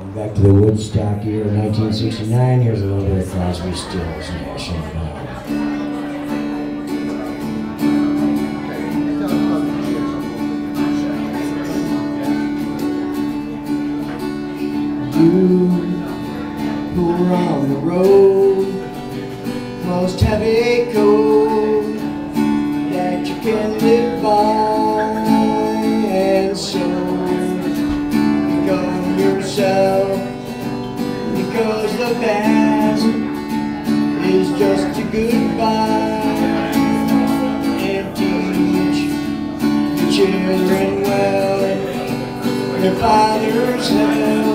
Going back to the Woodstock year of 1969, here's a little bit of Crosby, Stills, Nash and Young. You who are on the road must have a that you can live by and so become because the past is just a goodbye. And teach the children well their father's go